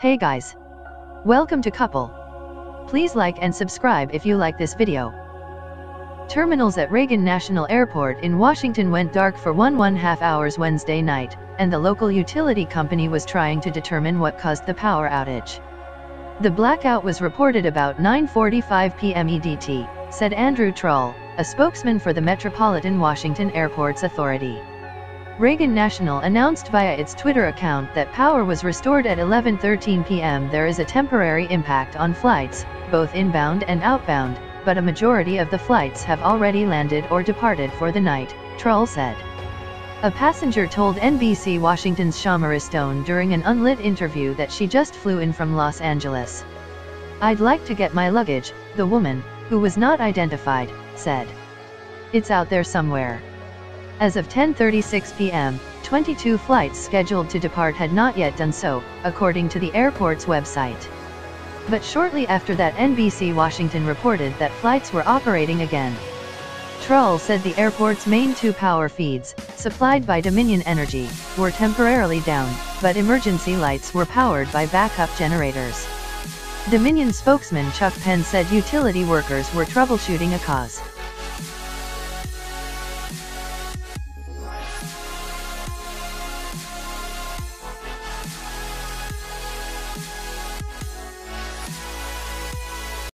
Hey guys. Welcome to Cupple. Please like and subscribe if you like this video. Terminals at Reagan National Airport in Washington went dark for one one half hours Wednesday night, and the local utility company was trying to determine what caused the power outage. The blackout was reported about 9.45 p.m. EDT, said Andrew Trull, a spokesman for the Metropolitan Washington Airports Authority. Reagan National announced via its Twitter account that power was restored at 11:13 p.m. There is a temporary impact on flights, both inbound and outbound, but a majority of the flights have already landed or departed for the night, Trull said. A passenger told NBC Washington's Shomari Stone during an unlit interview that she just flew in from Los Angeles. I'd like to get my luggage, the woman, who was not identified, said. It's out there somewhere. As of 10.36 p.m., 22 flights scheduled to depart had not yet done so, according to the airport's website. But shortly after that NBC Washington reported that flights were operating again. Trull said the airport's main two power feeds, supplied by Dominion Energy, were temporarily down, but emergency lights were powered by backup generators. Dominion spokesman Chuck Penn said utility workers were troubleshooting a cause.